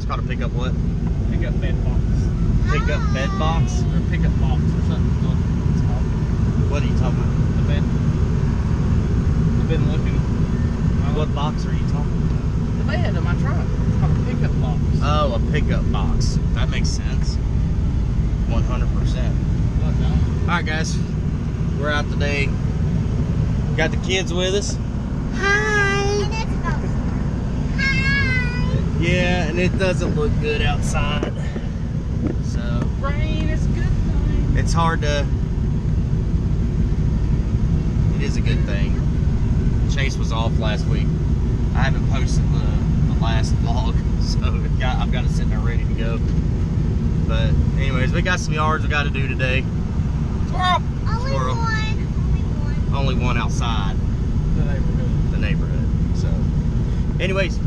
It's called a pickup what? Pickup bed box. Pickup bed box? Or pickup box or something. what It's. What are you talking about? The bed. I've been looking. What box are you talking about? The bed in my truck. It's called a pickup box. Oh, a pickup box. That makes sense. 100%. Alright, guys. We're out today. Got the kids with us. Yeah, and it doesn't look good outside. So, Rain is a good thing. it's hard to. It is a good thing. Chase was off last week. I haven't posted the, the last vlog, so I've got, I've got it sitting there ready to go. But, anyways, we got some yards we got to do today. Squirrel! Only Squirrel. one. Only one. Only one outside The neighborhood. the neighborhood. So, anyways.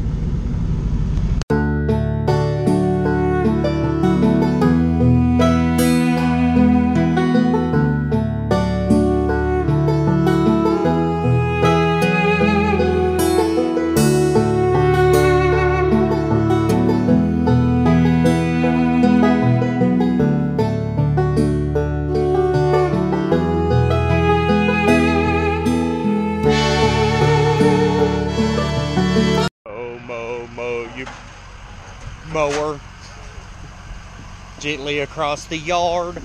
Gently across the yard.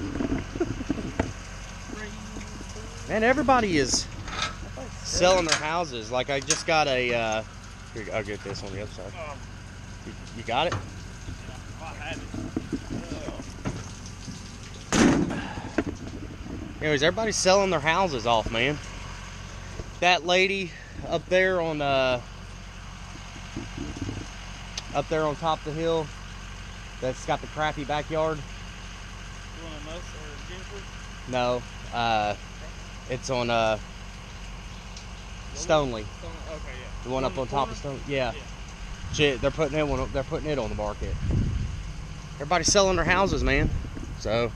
Man, everybody is selling their houses. Like I just got a. Uh, here, I'll get this on the other side. You, you got it? It. Anyways, everybody's selling their houses off, man. That lady up there on uh up there on top of the hill that's got the crappy backyard. You want a mus or Jennifer? No, uh it's on uh Stonely. Stone- Okay, yeah. The one up on top of? Stone. Yeah. Yeah. Shit, they're putting it one they're putting it on the market. Everybody's selling their houses, man. So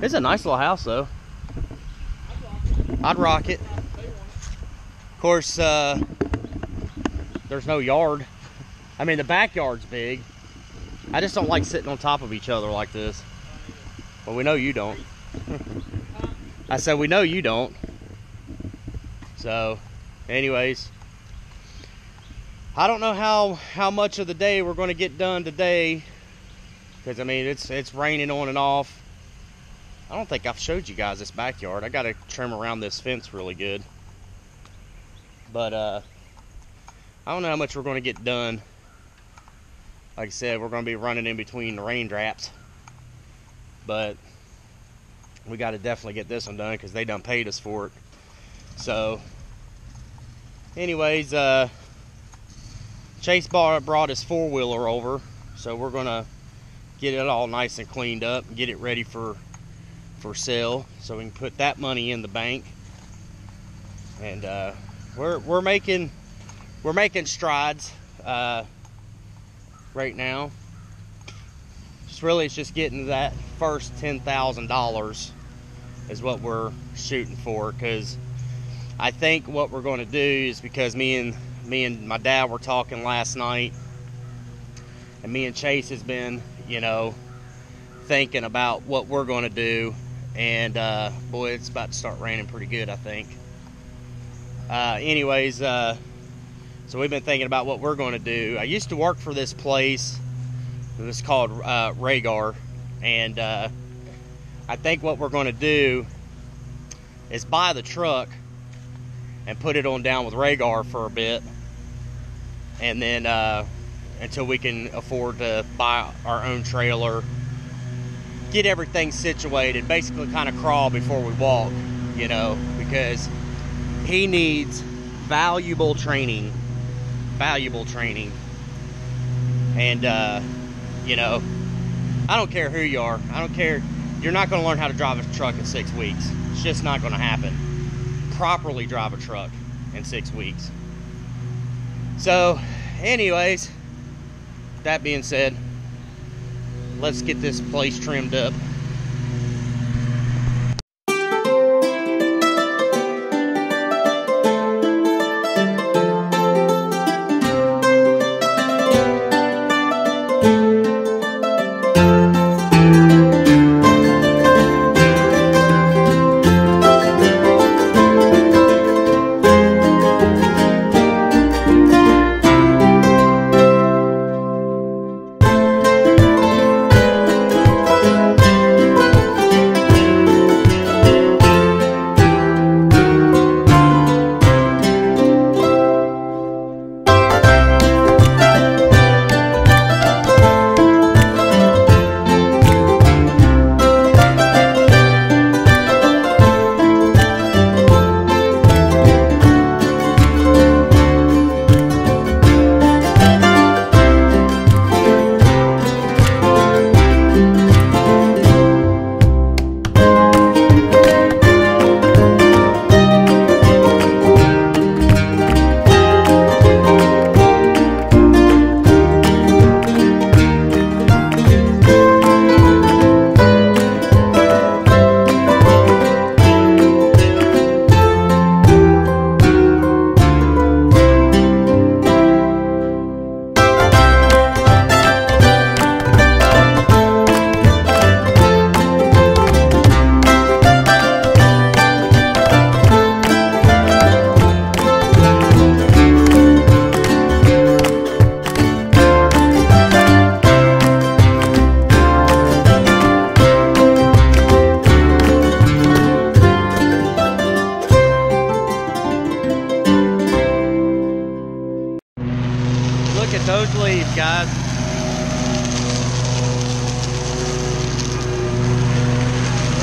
it's a nice little house though. I'd rock it. Of course, uh, there's no yard. I mean, the backyard's big. I just don't like sitting on top of each other like this. Well, we know you don't. I said, we know you don't. So, anyways, I don't know how how much of the day we're going to get done today, because I mean it's it's raining on and off. I don't think I've showed you guys this backyard. I got to trim around this fence really good. But uh, I don't know how much we're going to get done. Like I said, we're going to be running in between the raindrops. But we got to definitely get this one done because they done paid us for it. So, anyways, uh, Chase bought, brought his four wheeler over, so we're gonna get it all nice and cleaned up, and get it ready for for sale, so we can put that money in the bank. And uh, we're we're making we're making strides uh, right now. Just really, it's just getting that first ten thousand dollars is what we're shooting for, because I think what we're going to do is because me and me and my dad were talking last night, and me and Chase has been, you know, thinking about what we're going to do, and uh, boy, it's about to start raining pretty good, I think. Uh, anyways, uh, so we've been thinking about what we're going to do. I used to work for this place. It was called uh, Rhaegar, and uh, I think what we're going to do is buy the truck and put it on down with Rhaegar for a bit, and then uh, until we can afford to buy our own trailer, get everything situated, basically kind of crawl before we walk, you know, because he needs valuable training, valuable training, and uh, you know, I don't care who you are, I don't care. You're not going to learn how to drive a truck in six weeks. It's just not going to happen properly drive a truck in six weeks. So, anyways, that being said, let's get this place trimmed up.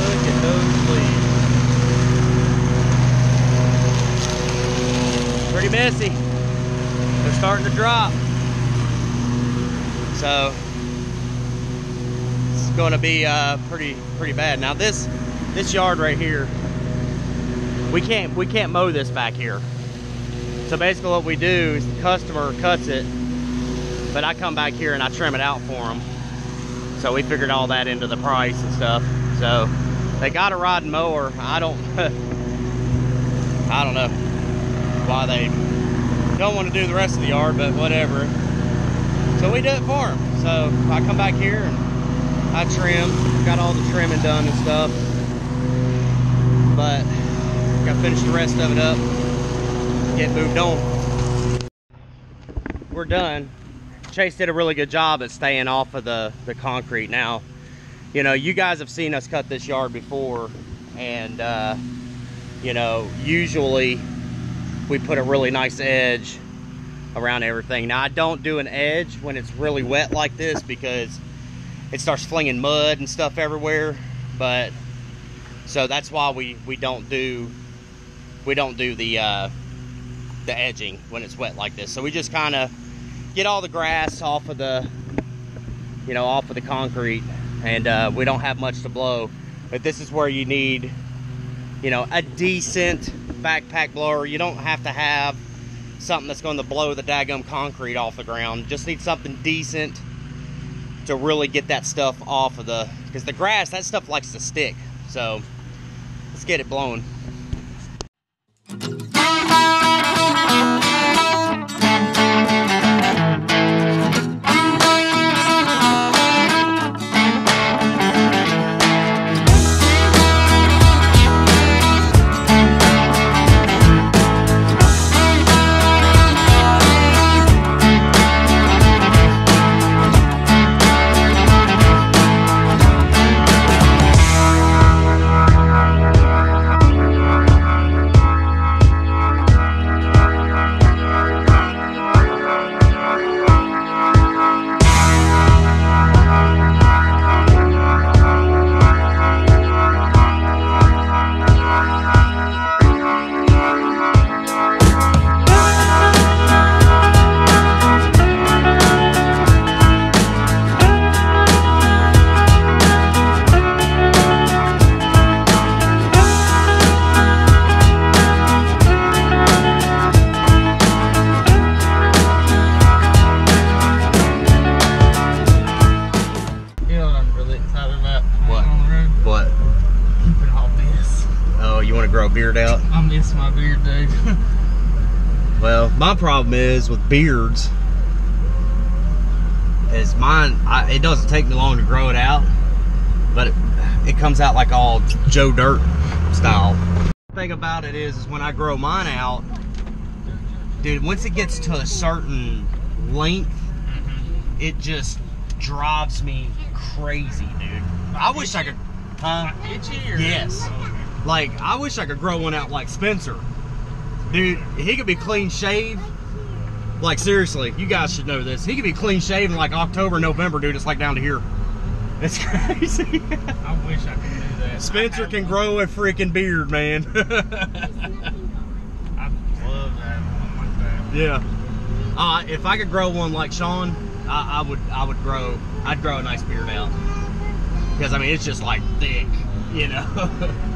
Look at those leaves. Pretty messy. They're starting to drop. So it's going to be uh, pretty pretty bad. Now this this yard right here, we can't we can't mow this back here. So basically what we do is the customer cuts it, but I come back here and I trim it out for them. So we figured all that into the price and stuff. So they got a rod mower. I don't I don't know why they don't want to do the rest of the yard, but whatever. So we do it for them. So I come back here and I trim, got all the trimming done and stuff. But got to finish the rest of it up, get moved on. We're done. Chase did a really good job at staying off of the, the concrete. Now, you know, you guys have seen us cut this yard before, and, uh, you know, usually we put a really nice edge around everything. Now, I don't do an edge when it's really wet like this because it starts flinging mud and stuff everywhere, but so that's why we, we don't do we don't do the uh, the edging when it's wet like this. So we just kind of get all the grass off of the you know off of the concrete and uh, we don't have much to blow. But this is where you need you know a decent backpack blower. You don't have to have something that's going to blow the daggum concrete off the ground. Just need something decent to really get that stuff off of the because the grass that stuff likes to stick. So let's get it blown my beard, dude. Well, my problem is with beards is mine. I, it doesn't take me long to grow it out, but it, it comes out like all Joe Dirt style. The thing about it is, is when I grow mine out, dude, once it gets to a certain length, mm-hmm. it just drives me crazy, dude. I wish I could, huh? Itchy or? Yes. Like, I wish I could grow one out like Spencer. Dude, he could be clean shaved. Like, seriously, you guys should know this. He could be clean shaved in like October, November, dude. It's like down to here. It's crazy. I wish I could do that. Spencer can grow a freaking beard, man. I love that one like that. yeah. Uh, if I could grow one like Sean, I, I would. I would grow. I'd grow a nice beard out. Because I mean, it's just like thick, you know.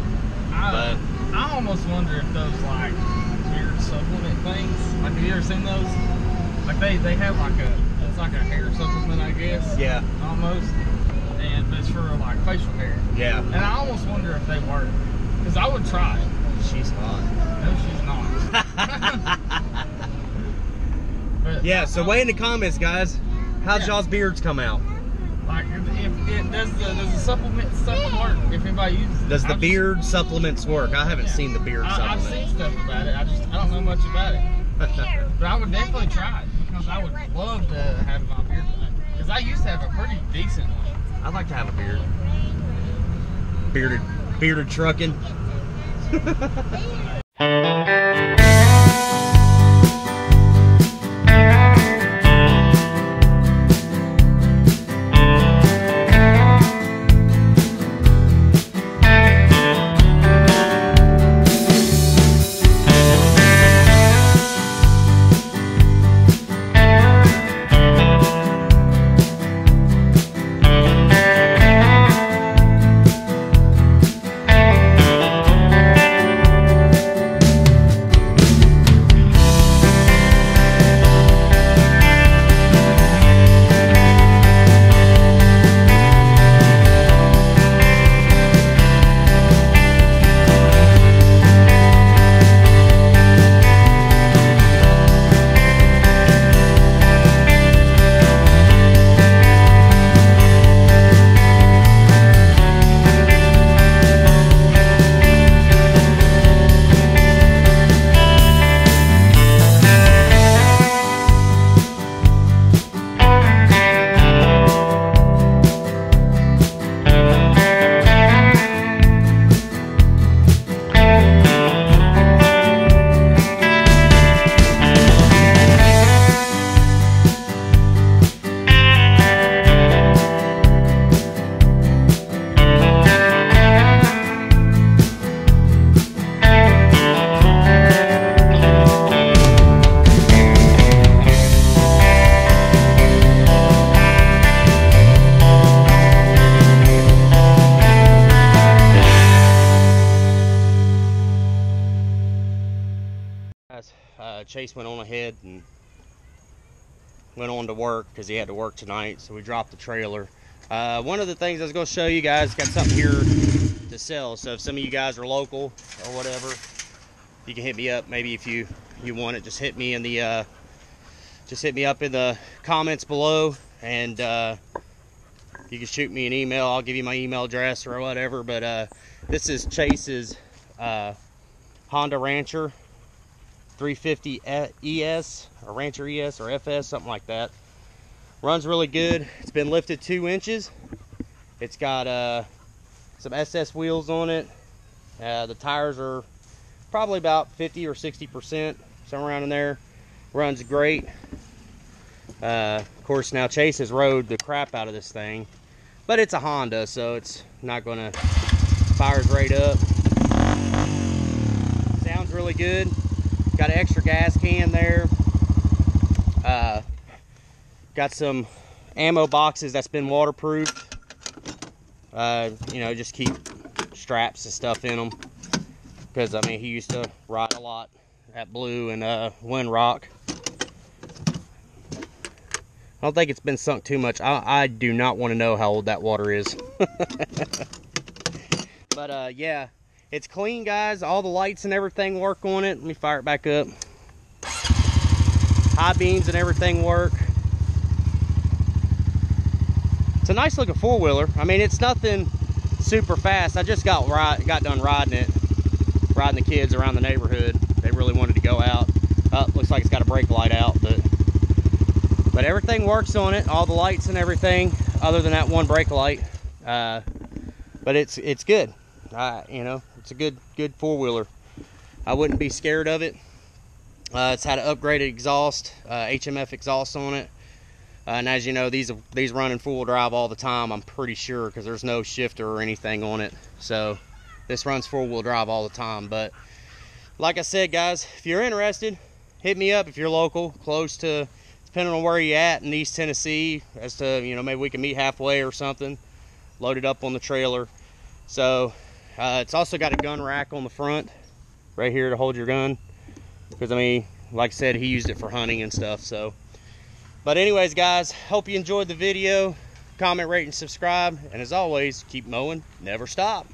I, I almost wonder if those like beard supplement things. Like, have you ever seen those? Like they they have like a it's like a hair supplement, I guess. yeah. Almost. And but it's for like facial hair. Yeah. And I almost wonder if they work. Because I would try it. She's hot. No, she's not. but Yeah, so I- in the comments, guys. How'd Yeah. y'all's beards come out? Like, if, if it does the does the supplement stuff work? If anybody uses it, Does the I just- beard supplements work? I haven't Yeah. seen the beard I, I've seen stuff about it. I just I don't know much about it. But I would definitely try it because I would love to have my beard back. Because I used to have a pretty decent one. I'd like to have a beard. Bearded, bearded trucking. Chase went on ahead and went on to work because he had to work tonight. So we dropped the trailer. Uh, one of the things I was going to show you guys, got something here to sell. So if some of you guys are local or whatever, you can hit me up. Maybe if you you want it, just hit me in the uh, just hit me up in the comments below, and uh, you can shoot me an email. I'll give you my email address or whatever. But uh, this is Chase's uh, Honda Rancher 350 ES or Rancher ES or FS, something like that. Runs really good. It's been lifted two inches. It's got uh, some SS wheels on it. Uh, the tires are probably about 50 or 60 percent, somewhere around in there. Runs great. Uh, of course, now Chase has rode the crap out of this thing, but it's a Honda, so it's not gonna fires right up. Sounds really good. Got an extra gas can there. Uh, got some ammo boxes that's been waterproofed. Uh, you know, just keep straps and stuff in them. Because, I mean, he used to ride a lot at Blue and uh, Windrock. I don't think it's been sunk too much. I, I do not want to know how old that water is. but, uh, yeah, it's clean, guys. All the lights and everything work on it. Let me fire it back up. High beams and everything work. It's a nice looking four-wheeler. I mean, it's nothing super fast. I just got ride, got done riding it, riding the kids around the neighborhood. They really wanted to go out. Uh, looks like it's got a brake light out, but but everything works on it. All the lights and everything, other than that one brake light. Uh, but it's it's good. You know, it's a good good four-wheeler. I wouldn't be scared of it. Uh, it's had an upgraded exhaust, HMF uh, exhaust on it. Uh, and as you know, these are these run in full drive all the time. I'm pretty sure because there's no shifter or anything on it. So this runs four-wheel drive all the time. But like I said, guys, if you're interested, hit me up if you're local, close to, depending on where you're at in East Tennessee, as to you know maybe we can meet halfway or something. Load it up on the trailer. So uh, it's also got a gun rack on the front, right here to hold your gun. Because I mean, like I said, he used it for hunting and stuff. So, but anyways, guys, hope you enjoyed the video. Comment, rate, and subscribe. And as always, keep mowing, never stop.